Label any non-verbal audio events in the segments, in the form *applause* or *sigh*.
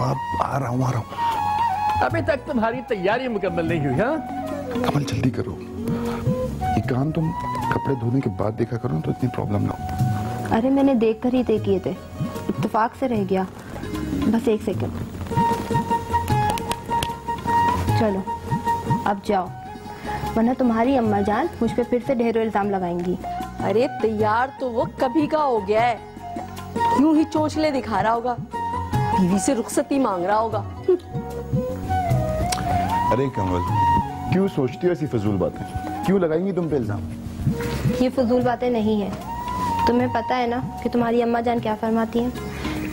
آپ آ رہا ہوں آ رہا ہوں۔ ابھی تک تمہاری تیاری مکمل نہیں ہوئی ہاں؟ کمل جلدی کرو۔ یہ کام تم کپڑے دھونے کے بعد دیکھا کرو تو اتنی پرابلم نہ ہو۔ ارے میں نے دیکھ کر ہی طے کیے تھے۔ اتفاق سے رہ گیا۔ بس ایک سیکنڈ چلو اب جاؤ۔ ورنہ تمہاری اماں جان مجھ پہ پھر سے ڈھیروں الزام لگائیں گی۔ ارے تیار تو وہ کبھی کا ہو گیا ہے۔ یوں ہی چوچلے دکھا رہا ہوگا۔ بیوی سے رخصتی مانگ رہا ہوگا۔ ارے کمل کیوں سوچتی ہو ایسی فضول باتیں؟ کیوں لگائیں گی تم پہ الزام؟ یہ فضول باتیں نہیں ہیں۔ تمہیں پتہ ہے نا کہ تمہاری اماں جان کیا فرماتی ہیں؟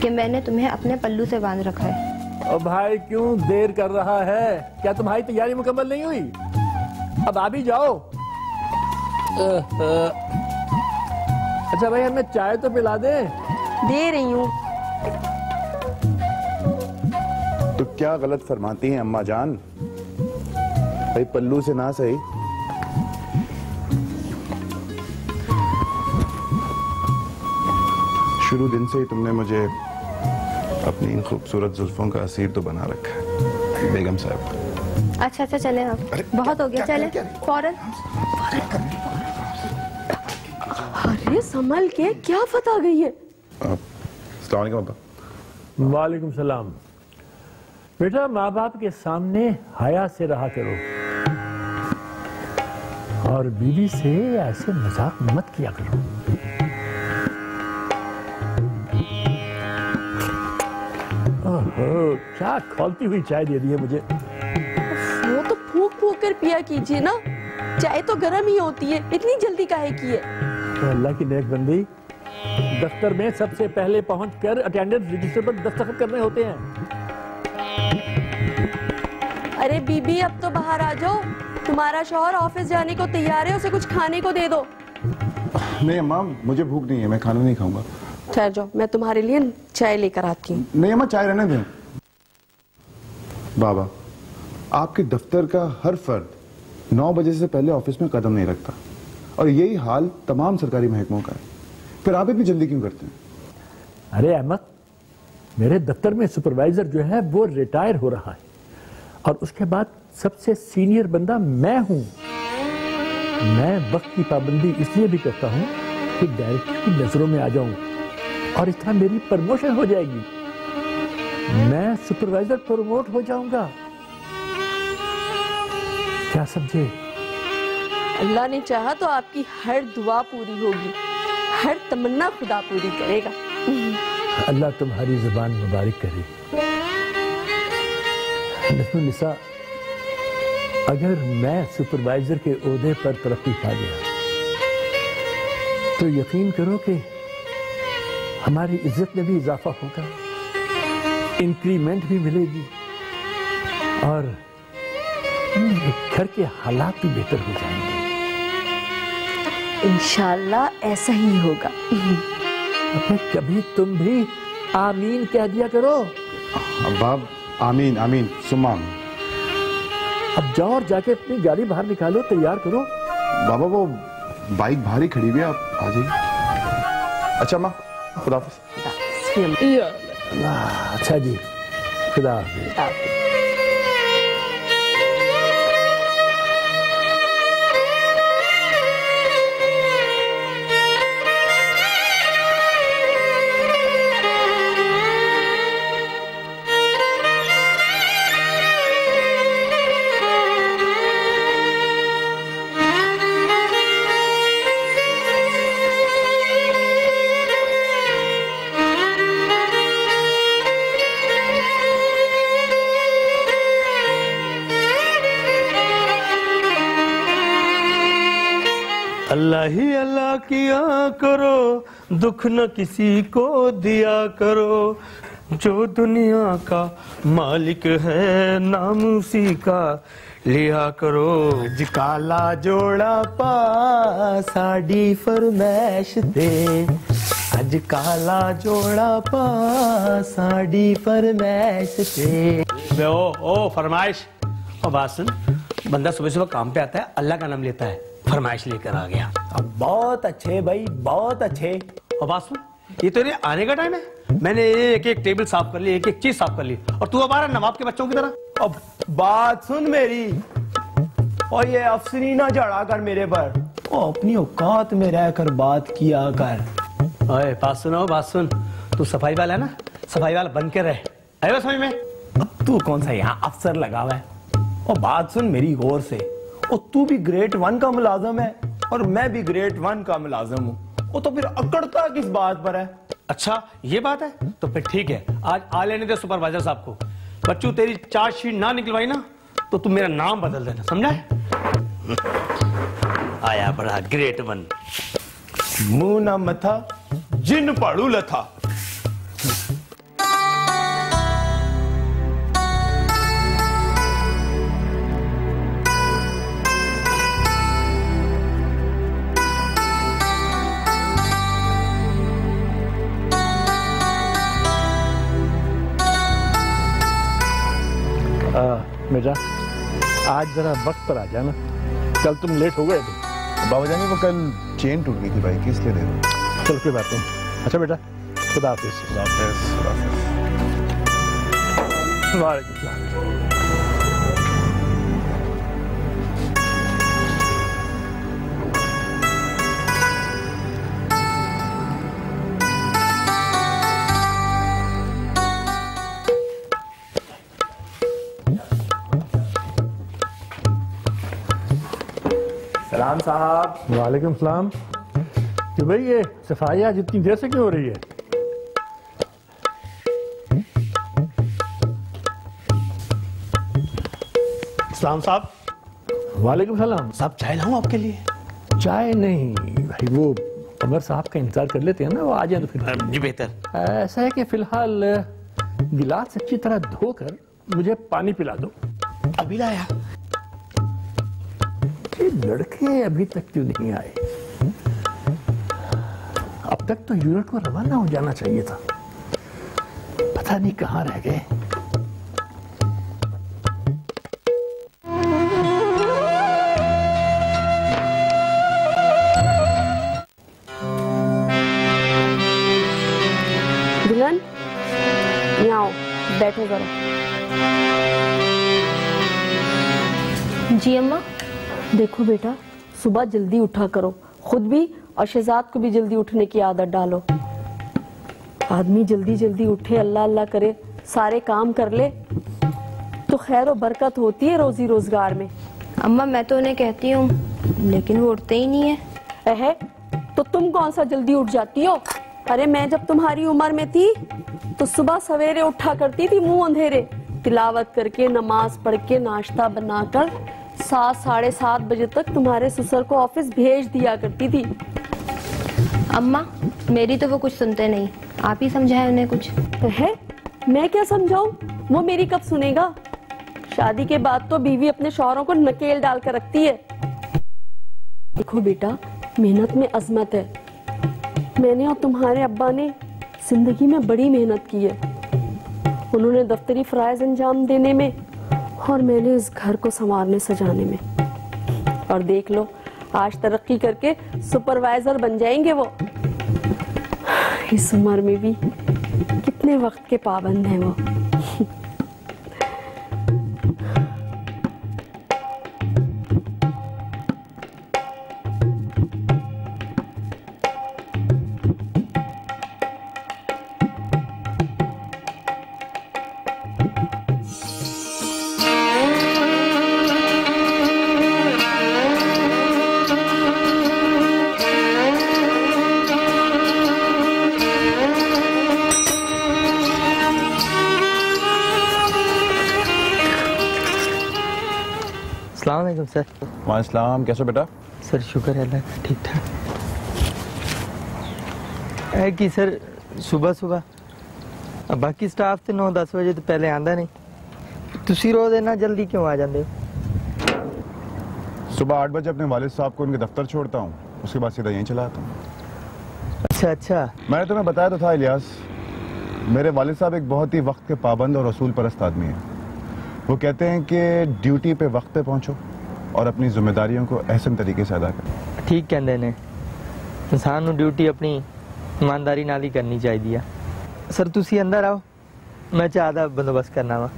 کہ میں نے تمہیں اپنے پلو سے باندھ رکھا ہے۔ او بھائی کیوں دیر کر رہا ہے؟ کیا تمہاری تیاری مکمل نہیں ہوئی؟ اب آ بھی جاؤ اچھا بھائی ہمیں چائے تو پلا دیں۔ دے رہی ہوں۔ تو کیا غلط فرماتی ہیں اماں جان؟ بھائی پلو سے نہ صحیح۔ شروع دن سے ہی تم نے مجھے اپنی ان خوبصورت زلفوں کا اسیر تو بنا رکھا ہے بیگم صاحب۔ اچھا اچھا چلیں اب بہت ہو گیا چلیں۔ فوراً۔ ارے سنبھل کے کیا فتح گئی ہے؟ السلام علیکم ابا۔ وعلیکم السلام۔ بیٹا ماں باپ کے سامنے حیا سے رہا کرو۔ اور بیوی سے ایسے مذاق مت کیا کرو۔ کیا کھولتی ہوئی چائے دے دی ہے مجھے۔ وہ تو پھونک پھونک کر پیا کیجیے نا۔ چائے تو گرم ہی ہوتی ہے اتنی جلدی کاہے کی ہے؟ اللہ کی نیک بندی۔ دفتر میں سب سے پہلے پہنچ کر اٹینڈنس رجسٹر پر دستخط کرنے ہوتے ہیں۔ ارے بی بی اب تو باہر آ جاؤ۔ تمہارا شوہر آفس جانے کو تیار ہے اسے کچھ کھانے کو دے دو۔ نہیں اماں مجھے بھوک نہیں ہے میں کھانا نہیں کھاؤں گا۔ ٹھہر جاؤ میں تمہارے لیے چائے لے کر آتی ہوں۔ نہیں اماں چائے رہنے دیں بابا آپ کے دفتر کا ہر فرد نو بجے سے پہلے آفس میں قدم نہیں رکھتا۔ اور یہی حال تمام سرکاری محکموں کا ہے۔ پھر آپ اتنی جلدی کیوں کرتے ہیں؟ ارے احمد، میرے دفتر میں سپروائزر جو ہے وہ ریٹائر ہو رہا ہے۔ اور اس کے بعد سب سے سینئر بندہ میں ہوں۔ میں وقت کی پابندی اس لیے بھی کرتا ہوں کہ ڈائریکٹر کی نظروں میں آ جاؤں اور اس طرح میری پرموشن ہو جائے گی۔ میں سپروائزر پروموٹ ہو جاؤں گا۔ کیا سمجھے؟ اللہ نے چاہا تو آپ کی ہر دعا پوری ہوگی۔ ہر تمنا خدا پوری کرے گا۔ اللہ تمہاری زبان مبارک کرے۔ نسم النساء، اگر میں سپروائزر کے عہدے پر ترقی پا گیا، تو یقین کرو کہ ہماری عزت میں بھی اضافہ ہوگا۔ انکریمنٹ بھی ملے گی۔ اور گھر کے حالات بھی بہتر ہو جائیں گے۔ انشاءاللہ ایسا ہی ہوگا۔ کبھی تم بھی آمین کہہ دیا کرو۔ اباب آمین آمین سمان۔ اب جاؤ اور جا کے اپنی گاڑی باہر نکالو تیار کرو۔ بابا وہ بائک بھاری کھڑی ہوئی ہے آپ آ جائیے۔ اچھا ماں خدا حافظ۔ اچھا جی خدا حافظ۔ ہی اللہ کیا کرو دکھ نہ کسی کو دیا کرو۔ جو دنیا کا مالک ہے نام اسی کا لیا کرو۔ کالا جوڑا پا ساڑی فرمائش دے۔ اج کالا جوڑا پا ساڑی فرمائش دے۔ بے او او فرمائش او بات سن بندہ صبح صبح کام پہ آتا ہے اللہ کا نام لیتا ہے۔ فرمائش لے کر آ گیا۔ اب بہت اچھے بھائی بہت اچھے۔ اور بات سن یہ تیرے آنے کا ٹائم ہے۔ میں نے ایک ایک ٹیبل صاف کر لی ایک ایک چیز صاف کر لی۔ اور تو اب آ ہمارا نواب کے بچوں کی طرح۔ اب بات سن میری۔ اور یہ افسری نہ جڑا کر میرے پر۔ اور اپنی اوقات میں رہ کر بات کیا کر۔ اے بات سنو بات سن۔ تو صفائی والا ہے نا صفائی والا بن کے رہے اے سمجھ میں؟ اب تو کون سا یہاں افسر لگا ہوا ہے؟ اور بات سن میری غور سے۔ اور تو بھی گریٹ ون کا ملازم ہے اور میں بھی گریٹ ون کا ملازم ہوں۔ وہ تو پھر اکڑتا کس بات پر ہے؟ اچھا یہ بات ہے؟ تو پھر ٹھیک ہے آج آ لینے دے سپروائزر صاحب کو۔ بچوں تیری چارج شیٹ نہ نکلوائی نا تو تم میرا نام بدل دینا سمجھا؟ ہے آیا بڑا گریٹ ون۔ منہ نہ متھا جن پاڑو لتھا۔ بیٹا آج ذرا وقت پر آ جانا۔ کل تم لیٹ ہو گئے تھے۔ بابا جانے وہ کل چین ٹوٹ گئی تھی بھائی کس لیے چل کے بات ہوں اچھا بیٹا خدا حافظ۔ خدا حافظ۔ وعلیکم السلام۔ خان صاحب۔ وعلیکم السلام۔ کہ بھئی یہ صفائی آج اتنی دیر سے کیوں ہو رہی ہے؟ اسلام صاحب۔ وعلیکم السلام۔ صاحب چائے لاؤں آپ کے لیے؟ چائے نہیں بھائی وہ عمر صاحب کا انتظار کر لیتے ہیں نا وہ آ جائیں تو پھر۔ جی بہتر۔ ایسا ہے کہ فی الحال گلاس اچھی طرح دھو کر مجھے پانی پلا دو۔ ابھی لایا۔ ایسے لڑکے ابھی تک کیوں نہیں آئے؟ اب تک تو یورپ کو روانہ ہو جانا چاہیے تھا۔ پتہ نہیں کہاں رہ گئے۔ دلہن، یہاں بیٹھو ذرا۔ جی اماں دیکھو بیٹا صبح جلدی اٹھا کرو۔ خود بھی اور شہزاد کو بھی جلدی اٹھنے کی عادت ڈالو۔ آدمی جلدی جلدی اٹھے اللہ اللہ کرے سارے کام کر لے۔ تو خیر و برکت ہوتی ہے روزی روزگار میں۔ اممہ میں تو انہیں کہتی ہوں لیکن وہ اٹھتے ہی نہیں ہے اہے تو تم کون سا جلدی اٹھ جاتی ہو؟ ارے میں جب تمہاری عمر میں تھی تو صبح سویرے اٹھا کرتی تھی منہ اندھیرے۔ تلاوت کر کے نماز پڑھ کے ناشتہ بنا کر سات ساڑھے سات بجے تک تمہارے سسر کو آفس بھیج دیا کرتی تھی۔ اممہ میری تو وہ کچھ سنتے نہیں۔ آپ ہی سمجھائے انہیں کچھ۔ تو ہے؟ میں کیا سمجھاؤں؟ وہ میری کب سنے گا؟ شادی کے بعد تو بیوی اپنے شوہروں کو نکیل ڈال کر رکھتی ہے۔ دیکھو بیٹا محنت میں عظمت ہے۔ میں نے اور تمہارے ابا نے زندگی میں بڑی محنت کی ہے۔ انہوں نے دفتری فرائض انجام دینے میں اور میں نے اس گھر کو سنوارنے سجانے میں۔ اور دیکھ لو، آج ترقی کر کے سپروائزر بن جائیں گے وہ۔ اس عمر میں بھی کتنے وقت کے پابند ہیں وہ۔ علیکم سر۔ وعلیکم السلام کیسے بیٹا؟ سر شکر ہے اللہ کا ٹھیک ٹھاک۔ ہے کہ سر صبح صبح۔ باقی سٹاف تے نو دس بجے تو پہلے آندا نہیں۔ تسی روز اتنا جلدی کیوں آ جاندے ہو؟ صبح آٹھ بجے اپنے والد صاحب کو ان کے دفتر چھوڑتا ہوں۔ اس کے بعد سیدھا یہیں چلا آتا ہوں۔ اچھا اچھا۔ میں نے تمہیں بتایا تو تھا الیاس۔ میرے والد صاحب ایک بہت ہی وقت کے پابند اور رسول پرست آدمی ہیں۔ وہ کہتے ہیں کہ ڈیوٹی پہ وقت پہ پہنچو۔ ਔਰ ਆਪਣੀ ਜ਼ਿੰਮੇਵਾਰੀਆਂ ਕੋ ਅਹਿਸਨ ਤਰੀਕੇ ਸੇ ਅਦਾ ਕਰੇ। ਠੀਕ ਕਹਿੰਦੇ ਨੇ। ਇਨਸਾਨ ਨੂੰ ਡਿਊਟੀ ਆਪਣੀ ਇਮਾਨਦਾਰੀ ਨਾਲ ਹੀ ਕਰਨੀ ਚਾਹੀਦੀ ਆ। ਸਰ, ਤੁਸੀਂ ਅੰਦਰ ਆਓ। ਮੈਂ ਚਾਹ ਦਾ ਬੰਦੋਬਸਤ ਕਰਨਾ ਵਾ।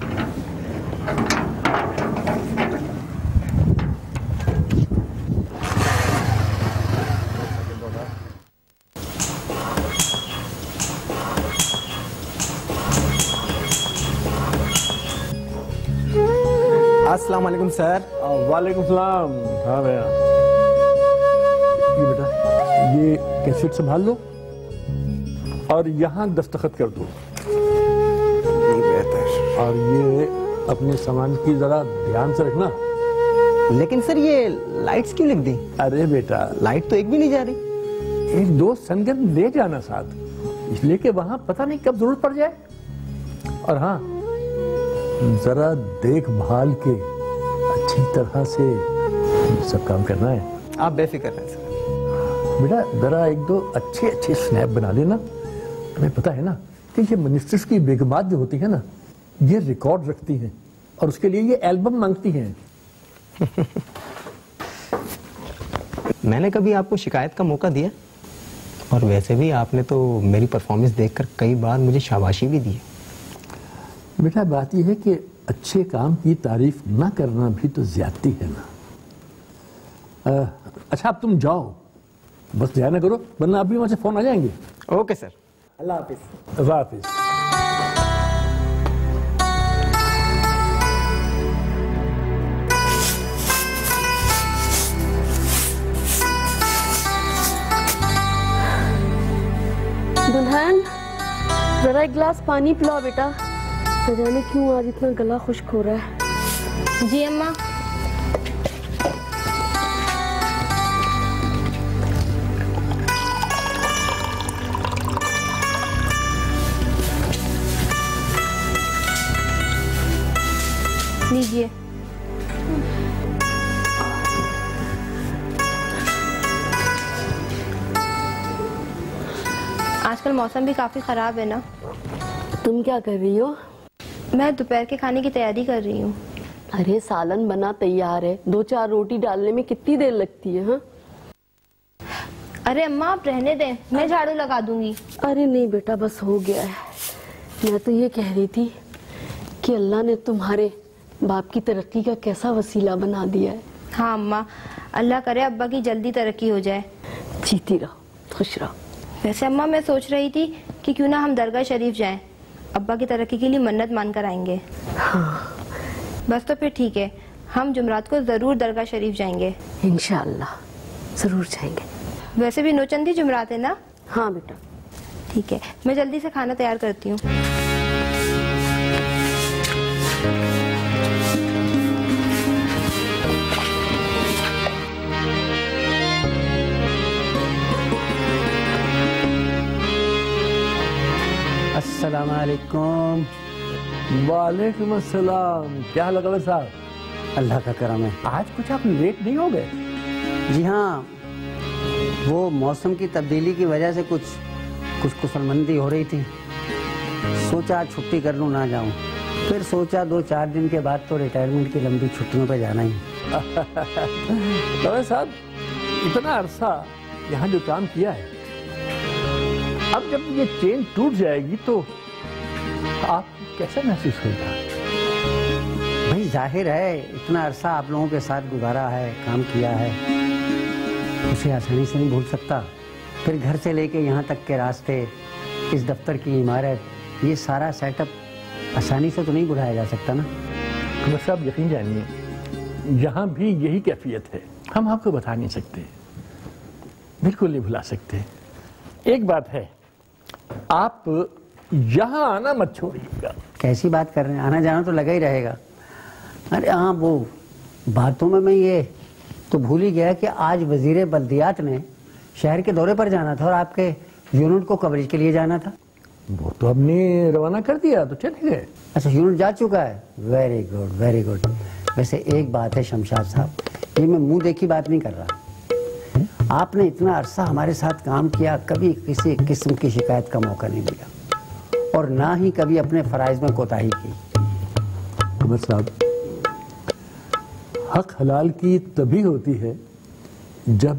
سر۔ وعلیکم السلام۔ ہاں بھیا۔ بیٹا یہ کیسٹ سنبھال لو اور یہاں دستخط کر دو اور یہ اپنے سامان کی ذرا دھیان سے رکھنا۔ لیکن سر یہ لائٹس کیوں لکھ دی ارے بیٹا۔ لائٹ تو ایک بھی نہیں جا رہی۔ ایک دو سنگن لے جانا ساتھ۔ اس لیے کہ وہاں پتہ نہیں کب ضرورت پڑ جائے۔ اور ہاں ذرا دیکھ بھال کے۔ اچھی طرح سے سب کام کرنا ہے۔ آپ بے فکر ہیں سر۔ بیٹا ذرا ایک دو اچھے اچھے سنیپ بنا لینا۔ تمہیں پتا ہے نا کہ یہ منسٹرز کی بیگمات جو ہوتی ہے نا یہ ریکارڈ رکھتی ہیں اور اس کے لیے یہ البم مانگتی ہیں۔ *laughs* میں نے کبھی آپ کو شکایت کا موقع دیا؟ اور ویسے بھی آپ نے تو میری پرفارمنس دیکھ کر کئی بار مجھے شاباشی بھی دی۔ بیٹا بات یہ ہے کہ اچھے کام کی تعریف نہ کرنا بھی تو زیادتی ہے نا۔ اچھا اب تم جاؤ۔ بس ضائع نہ کرو ورنہ بھی وہاں سے فون آ جائیں گے۔ Okay sir. اللہ حافظ۔ اللہ حافظ۔ دلہن ذرا ایک گلاس پانی پلاؤ بیٹا۔ نہ جانے کیوں آج اتنا گلا خشک ہو رہا ہے۔ جی اماں لیجیے۔ آج کل موسم بھی کافی خراب ہے نا۔ تم کیا کر رہی ہو؟ میں دوپہر کے کھانے کی تیاری کر رہی ہوں۔ ارے سالن بنا تیار ہے۔ دو چار روٹی ڈالنے میں کتنی دیر لگتی ہے ہاں؟ ارے اما آپ رہنے دیں۔ میں جھاڑو لگا دوں گی۔ ارے نہیں بیٹا بس ہو گیا ہے۔ میں تو یہ کہہ رہی تھی کہ اللہ نے تمہارے باپ کی ترقی کا کیسا وسیلہ بنا دیا ہے۔ ہاں اماں اللہ کرے ابا کی جلدی ترقی ہو جائے۔ جیتی رہو خوش رہو۔ ویسے اما میں سوچ رہی تھی کہ کیوں نہ ہم درگاہ شریف جائیں۔ ابا کی ترقی کے لیے منت مان کر آئیں گے۔ بس تو پھر ٹھیک ہے۔ ہم جمعرات کو ضرور درگاہ شریف جائیں گے۔ انشاءاللہ ضرور جائیں گے۔ ویسے بھی نوچندی جمعرات ہے نا؟ ہاں بیٹا۔ ٹھیک ہے۔ میں جلدی سے کھانا تیار کرتی ہوں۔ السلام علیکم۔ وعلیکم السلام۔ کیا حال ہے صاحب؟ اللہ کا کرم ہے۔ آج کچھ آپ لیٹ نہیں ہو گئے؟ جی ہاں وہ موسم کی تبدیلی کی وجہ سے کچھ کچھ کسلمندی ہو رہی تھی۔ سوچا چھٹی کر لوں نہ جاؤں۔ پھر سوچا دو چار دن کے بعد تو ریٹائرمنٹ کی لمبی چھٹیوں پہ جانا ہی۔ *laughs* صاحب اتنا عرصہ یہاں جو کام کیا ہے اب جب یہ چین ٹوٹ جائے گی تو آپ کیسا محسوس ہوگا؟ بھائی ظاہر ہے اتنا عرصہ آپ لوگوں کے ساتھ گزارا ہے کام کیا ہے۔ اسے آسانی سے نہیں بھول سکتا۔ پھر گھر سے لے کے یہاں تک کے راستے اس دفتر کی عمارت یہ سارا سیٹ اپ آسانی سے تو نہیں بڑھایا جا سکتا نا؟ بس صاحب یقین جانیے یہاں بھی یہی کیفیت ہے۔ ہم آپ کو بتا نہیں سکتے بالکل نہیں بھلا سکتے۔ ایک بات ہے آپ یہاں آنا مت چھوڑیے گا۔ کیسی بات کر رہے ہیں؟ آنا جانا تو لگا ہی رہے گا۔ ارے ہاں وہ باتوں میں میں یہ تو بھول ہی گیا کہ آج وزیر بلدیات نے شہر کے دورے پر جانا تھا اور آپ کے یونٹ کو کوریج کے لیے جانا تھا۔ وہ تو ہم نے روانہ کر دیا تو چلے گئے۔ اچھا یونٹ جا چکا ہے۔ ویری گڈ ویری گڈ ویسے ایک بات ہے شمشاد صاحب یہ میں منہ دیکھی بات نہیں کر رہا۔ آپ نے اتنا عرصہ ہمارے ساتھ کام کیا کبھی کسی قسم کی شکایت کا موقع نہیں ملا۔ اور نہ ہی کبھی اپنے فرائض میں کوتاہی کی۔ عمر صاحب حق حلال کی تبھی ہوتی ہے جب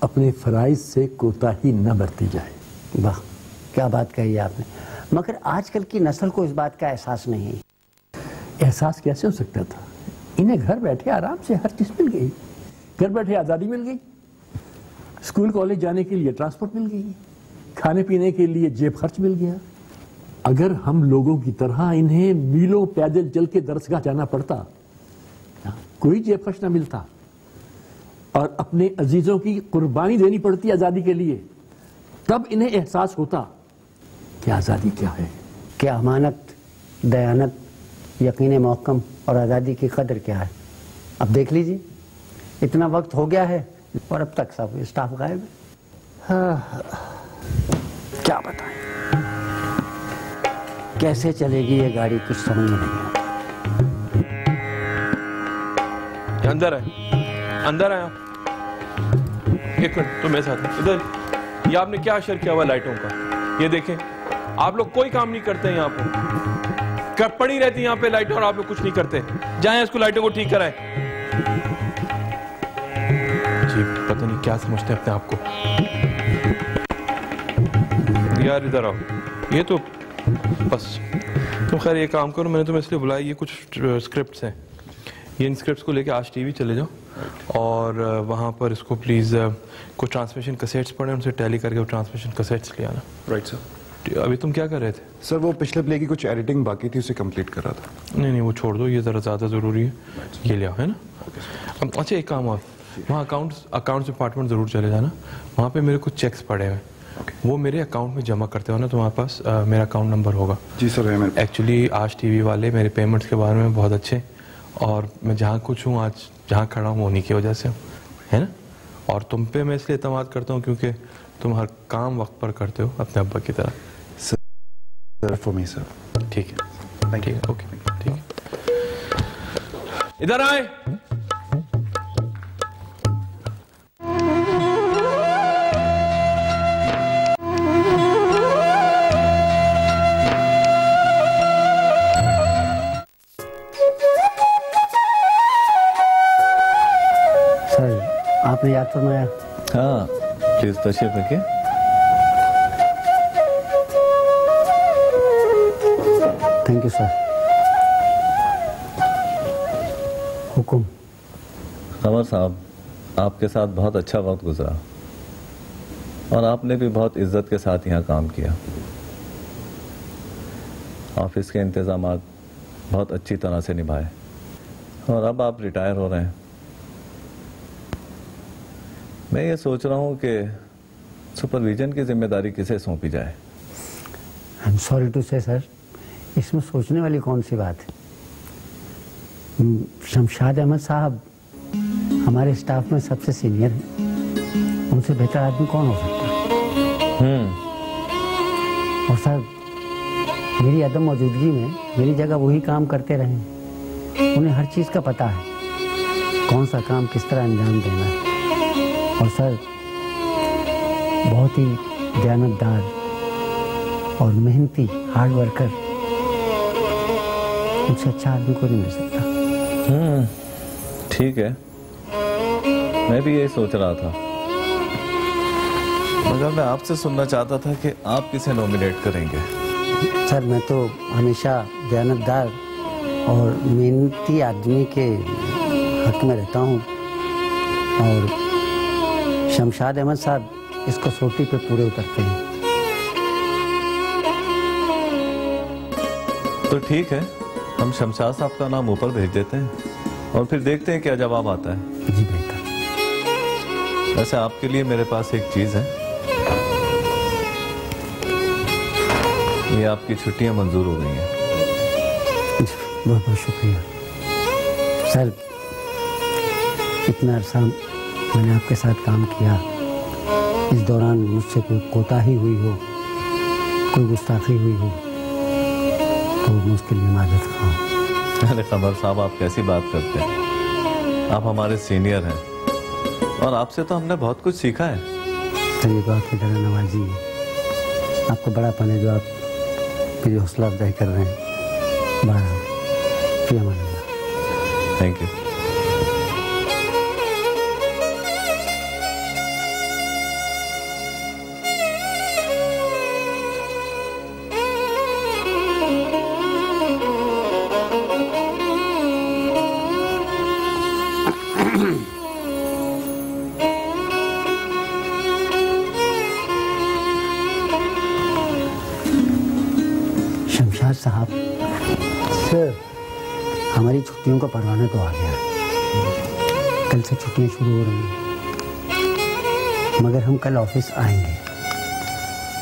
اپنے فرائض سے کوتاہی نہ برتی جائے۔ واہ کیا بات کہی آپ نے۔ مگر آج کل کی نسل کو اس بات کا احساس نہیں احساس کیسے ہو سکتا تھا؟ انہیں گھر بیٹھے آرام سے ہر چیز مل گئی۔ گھر بیٹھے آزادی مل گئی۔ اسکول کالج جانے کے لیے ٹرانسپورٹ مل گئی، کھانے پینے کے لیے جیب خرچ مل گیا۔ اگر ہم لوگوں کی طرح انہیں میلوں، پیدل چل کے درسگاہ جانا پڑتا کوئی جیب خرچ نہ ملتا۔ اور اپنے عزیزوں کی قربانی دینی پڑتی آزادی کے لیے، تب انہیں احساس ہوتا، کہ آزادی کیا ہے؟ کہ امانت، دیانت، یقین محکم اور آزادی کی قدر کیا ہے؟ اب دیکھ لیجیے اتنا وقت ہو گیا ہے اور اب تک سب اسٹاف غائب ہے ہاں۔ کیا بتائیں؟ کیسے چلے گی یہ گاڑی کچھ سمجھ میں نہیں اندر ہے اندر آیا۔ ایک منٹ، تو میرے ساتھ۔ ادھر۔ یہ آپ نے کیا اشر کیا ہوا لائٹوں کا؟ یہ دیکھیں۔ آپ لوگ کوئی کام نہیں کرتے یہاں پہ کب پڑی رہتی یہاں پہ لائٹیں اور آپ لوگ کچھ نہیں کرتے۔ جائیں اس کو لائٹوں کو ٹھیک کرائیں۔ جی پتہ نہیں کیا سمجھتے ہیں اپنے آپ کو۔ یار ادھر آؤ۔ یہ تو بس۔ تم خیر یہ کام کرو میں نے تمہیں اس لیے بلایا یہ کچھ اسکرپٹس ہیں۔ یہ ان اسکرپٹس کو لے کے آج ٹی وی چلے جاؤ۔ اور وہاں پر اس کو پلیز کچھ ٹرانسمیشن کسیٹس پڑھیں ان سے ٹیلی کر کے وہ ٹرانسمیشن کسیٹس لے آنا۔ رائٹ سر ابھی تم کیا کر رہے تھے؟ سر وہ پچھلے پلے کی کچھ ایڈیٹنگ باقی تھی اسے کمپلیٹ کر رہا تھا۔ نہیں نہیں وہ چھوڑ دو یہ ذرا زیادہ ضروری ہے۔ یہ لے آؤ ہے نا؟ اب اچھا ایک کام اور۔ وہاں اکاؤنٹس اکاؤنٹس ڈپارٹمنٹ ضرور چلے جانا۔ وہاں پہ میرے کچھ چیکس پڑے ہوئے۔ وہ میرے اکاؤنٹ میں جمع کرتے ہو نا تمہارے پاس میرا اکاؤنٹ نمبر ہوگا۔ جی سر ایکچولی آج ٹی وی والے میرے پیمنٹس کے بارے میں بہت اچھے اور میں جہاں کچھ ہوں آج جہاں کھڑا ہوں انہیں کی وجہ سے۔ ہے نا؟ اور تم پہ میں اس لیے اعتماد کرتا ہوں کیونکہ تم ہر کام وقت پر کرتے ہو اپنے ابا کی طرح۔ Sir for me sir. ٹھیک ہے۔ ٹھیک ہے اوکے ٹھیک ہے۔ ادھر آئے۔ فرمایا ہاں پلیز تشریف رکھیے۔ تھینک یو سر حکم۔ قمر صاحب آپ کے ساتھ بہت اچھا وقت گزرا۔ اور آپ نے بھی بہت عزت کے ساتھ یہاں کام کیا۔ آفس کے انتظامات بہت اچھی طرح سے نبھائے۔ اور اب آپ ریٹائر ہو رہے ہیں۔ میں یہ سوچ رہا ہوں کہ سپرویژن کی ذمہ داری کسے سونپی جائے؟ آئی ایم سوری ٹو سے سر اس میں سوچنے والی کون سی بات ہے؟ ہم، شمشاد احمد صاحب ہمارے اسٹاف میں سب سے سینئر ہیں۔ ان سے بہتر آدمی کون ہو سکتا ہے؟ اور سر میری عدم موجودگی میں میری جگہ وہی کام کرتے رہے انہیں ہر چیز کا پتہ ہے۔ کون سا کام کس طرح انجام دینا ہے؟ اور سر بہت ہی دیانتدار اور محنتی ہارڈ ورکر ان سے اچھا آدمی کو نہیں مل سکتا۔ ہوں ٹھیک ہے۔ میں بھی یہی سوچ رہا تھا۔ مگر میں آپ سے سننا چاہتا تھا کہ آپ کسے نومینیٹ کریں گے۔ سر میں تو ہمیشہ دیانتدار اور محنتی آدمی کے حق میں رہتا ہوں اور شمشاد احمد صاحب اس کو سوٹی پہ پورے اترتے ہیں۔ تو ٹھیک ہے ہم شمشاد صاحب کا نام اوپر بھیج دیتے ہیں اور پھر دیکھتے ہیں کیا جواب آتا ہے۔ جی بہتر۔ ویسے آپ کے لیے میرے پاس ایک چیز ہے۔ یہ آپ کی چھٹیاں منظور ہو گئی ہیں۔ بہت بہت شکریہ۔ سر اتنا عرصہ میں نے آپ کے ساتھ کام کیا۔ اس دوران مجھ سے کوئی کوتاہی ہوئی ہو کوئی گستاخی ہوئی ہو تو میں اس کے لیے معذرت خواہ ارے قمر صاحب آپ کیسی بات کرتے ہیں؟ آپ ہمارے سینئر ہیں اور آپ سے تو ہم نے بہت کچھ سیکھا ہے۔ یہ بات کی طرح نوازی ہے۔ آپ کا بڑا پن ہے جو آپ میری حوصلہ افزائی کر رہے ہیں۔ بڑا فی امان اللہ۔ تھینک یو جہاز صاحب سر ہماری چھٹیوں کا پروانہ تو آ گیا۔ کل سے چھٹیاں شروع ہو رہی ہیں مگر ہم کل آفس آئیں گے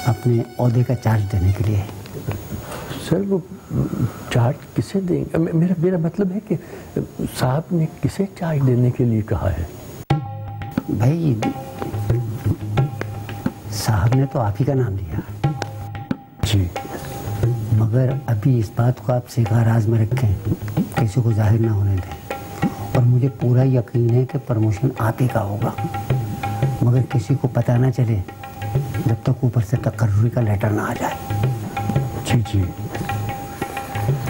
اپنے عہدے کا چارج دینے کے لیے۔ سر وہ چارج کسے دیں گے؟ میرا میرا مطلب ہے کہ صاحب نے کسے چارج دینے کے لیے کہا ہے؟ بھائی صاحب نے تو آپ ہی کا نام لیا۔ جی۔ مگر ابھی اس بات کو آپ سیکھا راز میں رکھیں کسی کو ظاہر نہ ہونے دیں۔ اور مجھے پورا یقین ہے کہ پرموشن آپ ہی کا ہوگا۔ مگر کسی کو پتہ نہ چلے جب تک اوپر سے تقرری کا لیٹر نہ آ جائے۔ جی جی۔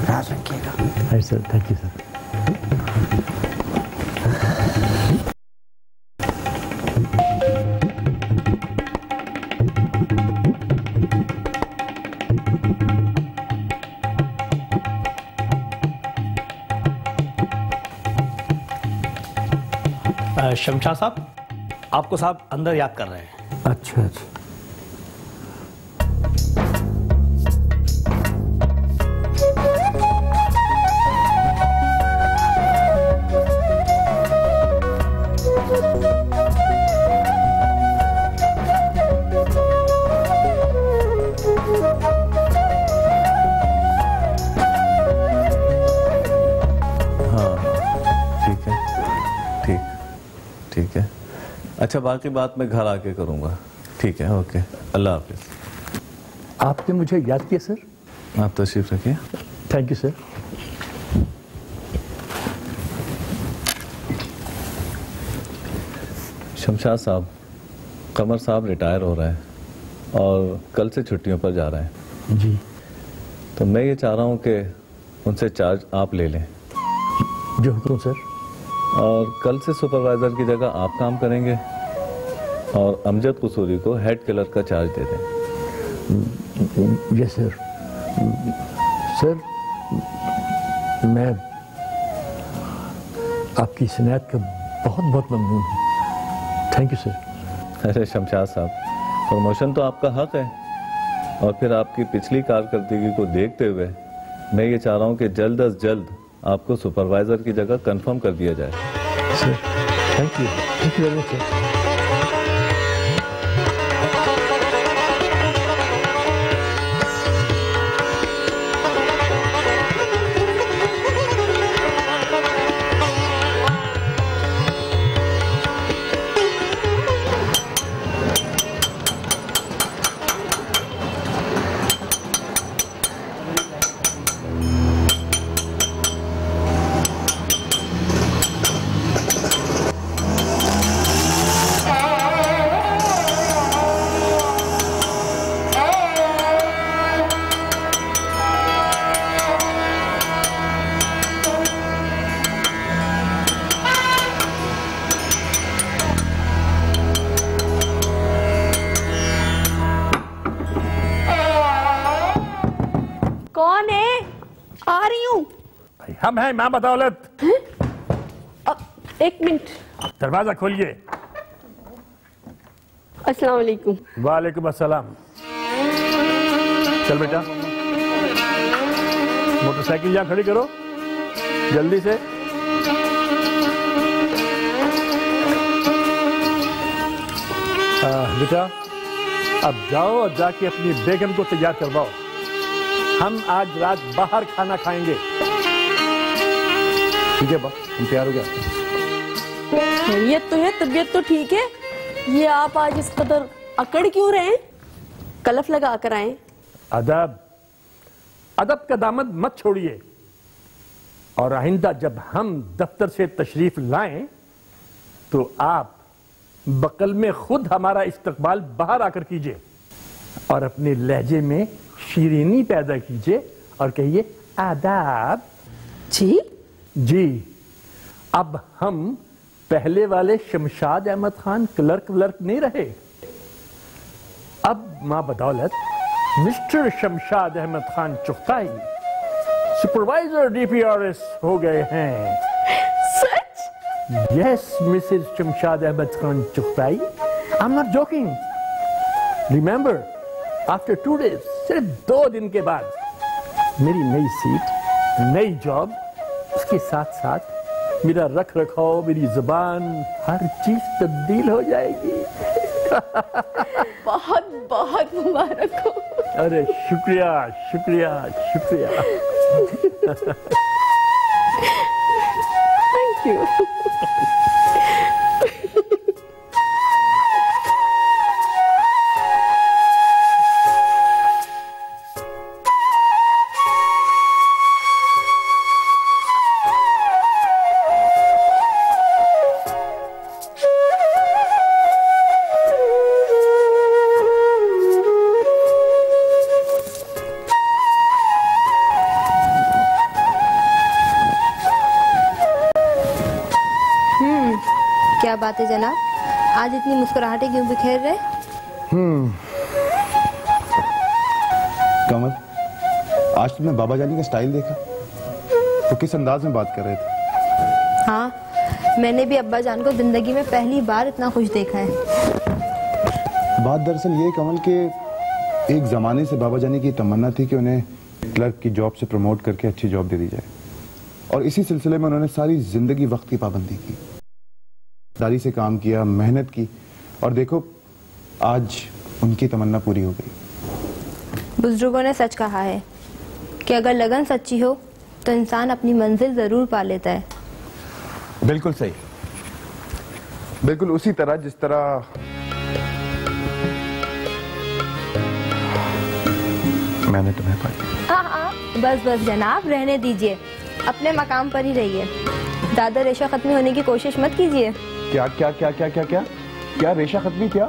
راز رکھیے گا۔ سر تھینک یو سر شمشا صاحب آپ کو صاحب اندر یاد کر رہے ہیں۔ اچھا اچھا۔ اچھا باقی بات میں گھر آ کے کروں گا۔ ٹھیک ہے اوکے۔ اللہ حافظ۔ آپ نے مجھے یاد کیا سر؟ آپ تشریف رکھیں تھینک یو سر شمشاد صاحب قمر صاحب ریٹائر ہو رہے ہیں اور کل سے چھٹیوں پر جا رہے ہیں۔ جی۔ تو میں یہ چاہ رہا ہوں کہ ان سے چارج آپ لے لیں۔ جو حکم سر۔ اور کل سے سپروائزر کی جگہ آپ کام کریں گے۔ اور امجد قصوری کو ہیڈ کلر کا چارج دے دیں یس سر۔ سر میں آپ کی سنیت کا بہت بہت ممنون ہوں۔ تھینک یو سر ارے شمشاد صاحب پروموشن تو آپ کا حق ہے۔ اور پھر آپ کی پچھلی کارکردگی کو دیکھتے ہوئے میں یہ چاہ رہا ہوں کہ جلد از جلد آپ کو سپروائزر کی جگہ کنفرم کر دیا جائے۔ Sir thank you thank you very much sir ہم ہیں امام بدولت ایک منٹ۔ دروازہ کھولیے السلام علیکم۔ وعلیکم السلام۔ چل بیٹا۔ موٹر سائیکل یہاں کھڑی کرو۔ جلدی سے۔ بیٹا اب جاؤ اور جا کے اپنی بیگم کو تیار کرواؤ۔ ہم آج رات باہر کھانا کھائیں گے۔ ٹھیک ہے با ہم پیار ہو گیا خیریت تو ہے طبیعت تو ٹھیک ہے۔ یہ آپ آج اس قدر اکڑ کیوں رہے ہیں؟ کلف لگا کر آئے ادب ادب کا دامن مت چھوڑیے۔ اور آئندہ جب ہم دفتر سے تشریف لائیں تو آپ بقل میں خود ہمارا استقبال باہر آ کر کیجیے اور اپنے لہجے میں شیرینی پیدا کیجیے اور کہیے آداب۔ جی؟ جی اب ہم پہلے والے شمشاد احمد خان کلرک ولرک نہیں رہے۔ اب ماں بدولت mister Shamshad Ahmed Khan Chughtai supervisor D P R S ہو گئے ہیں۔ سچ؟ Yes Mrs Shamshad Ahmed Khan Chughtai I'm not joking. Remember after two days صرف دو دن کے بعد میری نئی سیٹ نئی جاب کے ساتھ ساتھ میرا رکھ رکھاؤ میری زبان ہر چیز تبدیل ہو جائے گی۔ بہت بہت مبارک ہو۔ ارے شکریہ شکریہ شکریہ۔ تھینک یو بات ہے جناب؟ آج اتنی مسکراہٹیں کیوں بکھیر رہے؟ کمل آج تم نے بابا جانی کا سٹائل دیکھا؟ تو کس انداز میں بات کر رہے تھے؟ ہاں میں نے بھی ابا جان کو زندگی میں پہلی بار اتنا خوش دیکھا ہے۔ بات دراصل یہ کمل کہ ایک زمانے سے بابا جانی کی تمنا تھی کہ انہیں کلرک کی جاب سے پروموٹ کر کے اچھی جاب دے دی جائے۔ اور اسی سلسلے میں انہوں نے ساری زندگی وقت کی پابندی کی۔ ایمانداری سے کام کیا محنت کی اور دیکھو آج ان کی تمنا پوری ہو گئی۔ بزرگوں نے سچ کہا ہے کہ اگر لگن سچی ہو تو انسان اپنی منزل ضرور پا لیتا ہے۔ بالکل صحیح۔ بالکل اسی طرح جس طرح میں نے تمہیں پائی ہاں، ہاں، بس بس جناب رہنے دیجیے۔ اپنے مقام پر ہی رہیے۔ دادا ریشہ ختم ہونے کی کوشش مت کیجیے۔ کیا کیا کیا کیا کیا کیا؟ کیا ریشہ ختمی کیا؟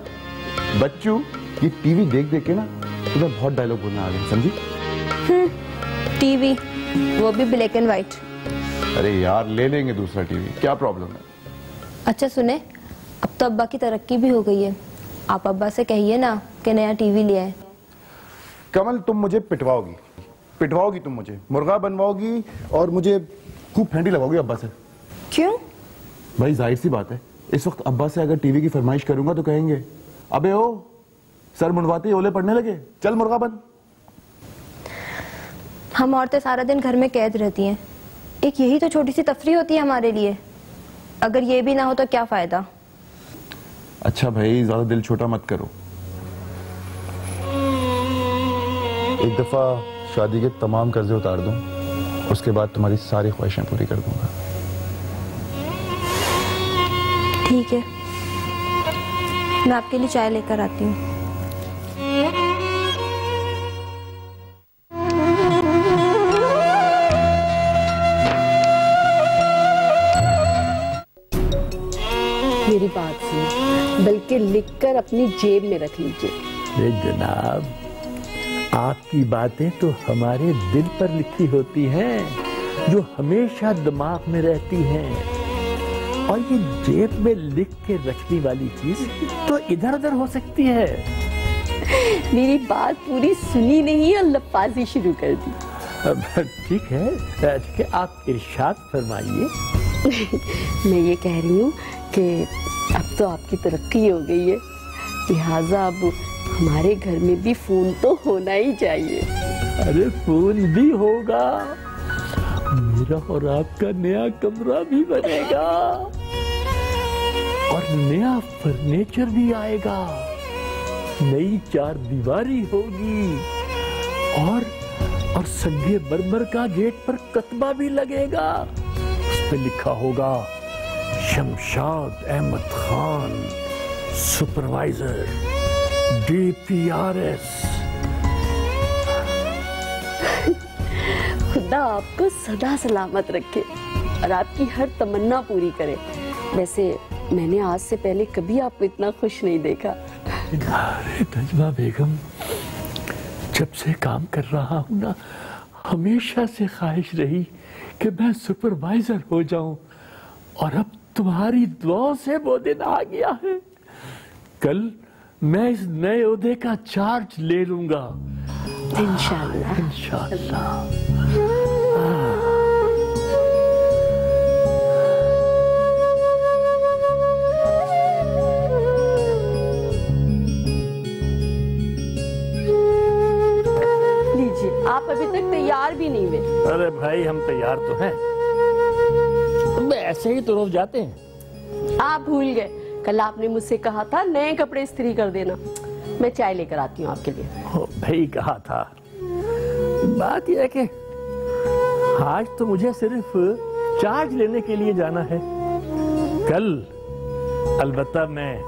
بچو یہ ٹی وی دیکھ دیکھ کے نا تمہیں بہت ڈائلوگ بولنا آگئے سمجھی؟ ٹی وی وہ بھی بلیک اینڈ وائٹ ارے یار لے لیں گے دوسرا ٹی وی کیا پرابلم ہے؟ اچھا سنے اب تو ابا کی ترقی بھی ہو گئی ہے۔ آپ ابا سے کہیے نا کہ نیا ٹی وی لیا ہے کمل تم مجھے پٹواؤ گی۔ پٹواؤ گی تم مجھے۔ مرغا بنواؤ گی اور مجھے خوب پھینڈی لگاؤ گی ابا سے۔ کیوں؟ بھائی ظاہر سی بات ہے۔ اس وقت ابا سے اگر ٹی وی کی فرمائش کروں گا تو کہیں گے ابے او سر منڈواتے اولے پڑھنے لگے۔ چل مرغا بن۔ ہم عورتیں سارا دن گھر میں قید رہتی ہیں۔ ایک یہی تو چھوٹی سی تفریح ہوتی ہے ہمارے لیے۔ اگر یہ بھی نہ ہو تو کیا فائدہ؟ اچھا بھائی زیادہ دل چھوٹا مت کرو۔ ایک دفعہ شادی کے تمام قرضے اتار دوں اس کے بعد تمہاری ساری خواہشیں پوری کر دوں گا۔ ٹھیک ہے۔ میں آپ کے لیے چائے لے کر آتی ہوں۔ میری بات سنیں بلکہ لکھ کر اپنی جیب میں رکھ لیجیے جناب آپ کی باتیں تو ہمارے دل پر لکھی ہوتی ہیں جو ہمیشہ دماغ میں رہتی ہیں۔ اور یہ جیب میں لکھ کے رکھنے والی چیز تو ادھر ادھر ہو سکتی ہے۔ میری بات پوری سنی نہیں اور لپازی شروع کر دی۔ ٹھیک ہے ٹھیک ہے آپ ارشاد فرمائیے۔ میں یہ کہہ رہی ہوں کہ اب تو آپ کی ترقی ہو گئی ہے لہٰذا اب ہمارے گھر میں بھی فون تو ہونا ہی چاہیے۔ ارے فون بھی ہوگا میرا اور آپ کا نیا کمرہ بھی بنے گا۔ اور نیا فرنیچر بھی آئے گا۔ نئی چار دیواری ہوگی۔ اور اور سنگے بربر کا گیٹ پر کتبہ بھی لگے گا۔ اس پہ لکھا ہوگا، Shamshad Ahmed Khan, supervisor, D P R S. خدا آپ کو صدا سلامت رکھے اور آپ کی ہر تمنا پوری کرے۔ ویسے میں نے آج سے پہلے کبھی آپ کو اتنا خوش نہیں دیکھا۔ نجمہ بیگم۔ جب سے کام کر رہا ہوں نا ہمیشہ سے خواہش رہی کہ میں سپروائزر ہو جاؤں۔ اور اب تمہاری دعاوں سے وہ دن آ گیا ہے۔ کل میں اس نئے عہدے کا چارج لے لوں گا۔ انشاءاللہ۔ انشاءاللہ۔ آپ ابھی تک تیار بھی نہیں ہوئے۔ ارے بھائی ہم تیار تو ہیں۔ میں ایسے ہی تو روز جاتے ہیں۔ آپ بھول گئے۔ کل آپ نے مجھ سے کہا تھا نئے کپڑے استری کر دینا۔ میں چائے لے کر آتی ہوں آپ کے لیے۔ بھائی کہا تھا۔ بات یہ ہے کہ آج تو مجھے صرف چارج لینے کے لیے جانا ہے۔ کل البتہ میں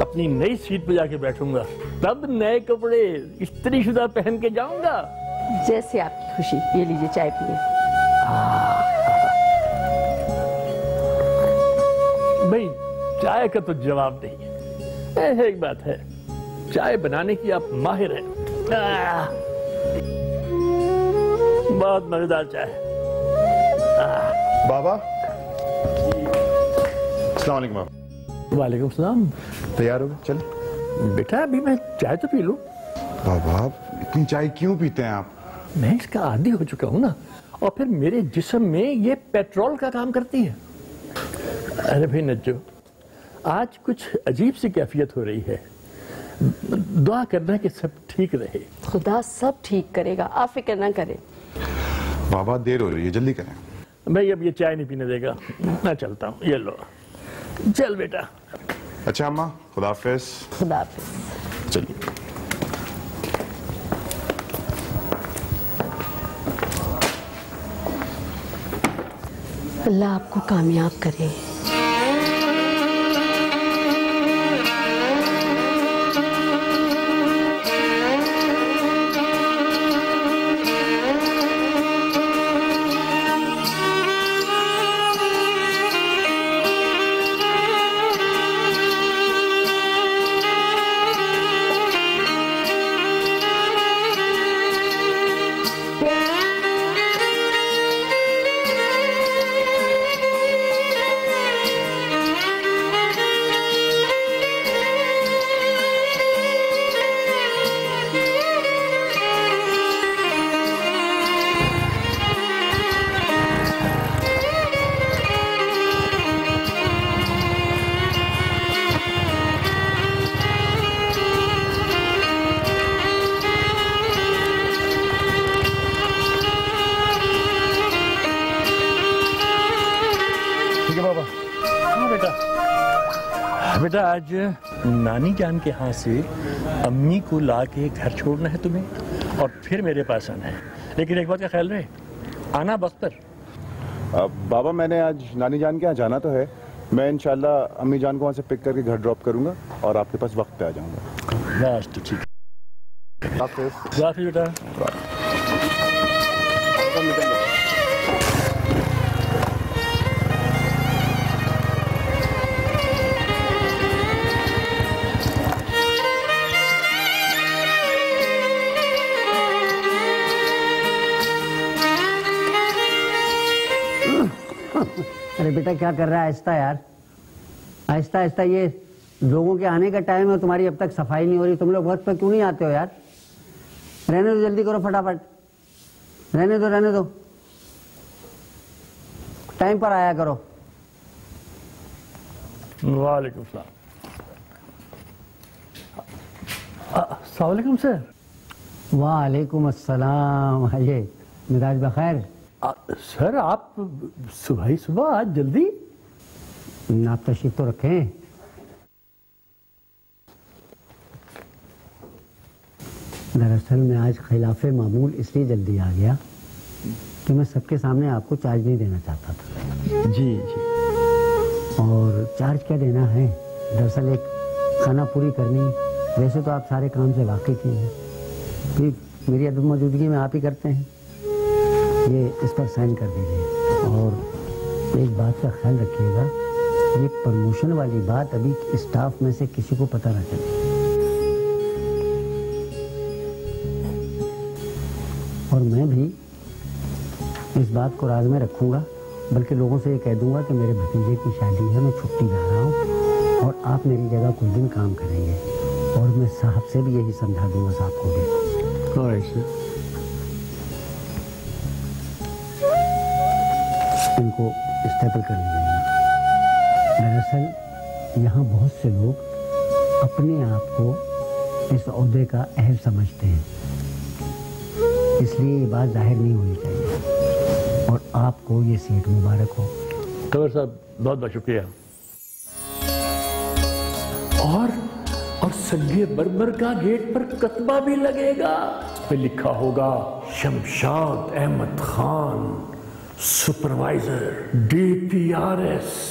اپنی نئی سیٹ پہ جا کے بیٹھوں گا۔ تب نئے کپڑے استری شدہ پہن کے جاؤں گا۔ جیسے آپ کی خوشی یہ لیجیے چائے پیئے بھائی چائے کا تو جواب نہیں ہے۔ ایک بات ہے چائے بنانے کی آپ ماہر ہیں۔ بہت مزیدار چائے۔ بابا۔ السلام علیکم بابا۔ وعلیکم السلام۔ تیار ہو؟ گئے چل۔ بیٹا ابھی میں چائے تو پی لوں۔ بابا اتنی چائے کیوں پیتے ہیں آپ؟ میں اس کا عادی ہو چکا ہوں نا۔ اور پھر میرے جسم میں یہ پیٹرول کا کام کرتی ہے۔ ارے بھائی نجو آج کچھ عجیب سی کیفیت ہو رہی ہے۔ دعا کرنا کہ سب ٹھیک رہے۔ خدا سب ٹھیک کرے گا آپ فکر نہ کریں۔ بابا دیر ہو رہی ہے جلدی کریں۔ بھائی اب یہ چائے نہیں پینے دے گا۔ میں چلتا ہوں یہ لو۔ چل بیٹا۔ اچھا اماں خدا حافظ۔ خدا حافظ۔ چلیے۔ اللہ آپ کو کامیاب کرے۔ بیٹا۔ بیٹا آج نانی جان کے ہاں سے امی کو لا کے گھر چھوڑنا ہے تمہیں اور پھر میرے پاس آنا ہے۔ لیکن ایک بات کا خیال رہے آنا بس پر اب بابا میں نے آج نانی جان کے یہاں جانا تو ہے۔ میں انشاءاللہ امی جان کو وہاں سے پک کر کے گھر ڈراپ کروں گا اور آپ کے پاس وقت پہ آ جاؤں گا۔ بس تو ٹھیک۔ حافظ۔ بیٹا۔ ارے بیٹا کیا کر رہا ہے؟ آہستہ یار۔ آہستہ آہستہ یہ لوگوں کے آنے کا ٹائم ہے تمہاری اب تک صفائی نہیں ہو رہی۔ تم لوگ وقت پہ کیوں نہیں آتے ہو یار؟ رہنے دو جلدی کرو فٹافٹ۔ رہنے دو رہنے دو۔ ٹائم پر آیا کرو۔ وعلیکم السلام۔ السلام علیکم سر۔ وعلیکم السلام۔ آئیے مزاج بخیر۔ سر آپ صبح ہی صبح آج جلدی؟ آپ تشریف تو رکھیں۔ دراصل میں آج خلاف معمول اس لیے جلدی آ گیا کہ میں سب کے سامنے آپ کو چارج نہیں دینا چاہتا تھا۔ جی جی۔ اور چارج کیا دینا ہے؟ دراصل ایک کھانا پوری کرنی۔ ویسے تو آپ سارے کام سے واقف ہی ہیں۔ میری عدم موجودگی میں آپ ہی کرتے ہیں۔ یہ اس پر سائن کر دیجیے اور ایک بات کا خیال رکھیے گا، یہ پرموشن والی بات ابھی اسٹاف میں سے کسی کو پتہ نہ چلے۔ اور میں بھی اس بات کو راز میں رکھوں گا، بلکہ لوگوں سے یہ کہہ دوں گا کہ میرے بھتیجے کی شادی ہے، میں چھٹی جا رہا ہوں اور آپ میری جگہ کچھ دن کام کریں گے۔ اور میں صاحب سے بھی یہی سمجھا دوں گا صاحب کو بھی۔ ان کو اسٹیپل کر لیجیے گا دراصل یہاں بہت سے لوگ اپنے آپ کو اس عہدے کا اہل سمجھتے ہیں۔ اس لیے یہ بات ظاہر نہیں ہونی چاہیے۔ اور آپ کو یہ سیٹ مبارک ہو۔ خبر صاحب بہت بہت شکریہ۔ اور اور سنگے برمر کا گیٹ پر کتبہ بھی لگے گا۔ پہ لکھا ہوگا Shamshad Ahmed Khan. Supervisor D P R S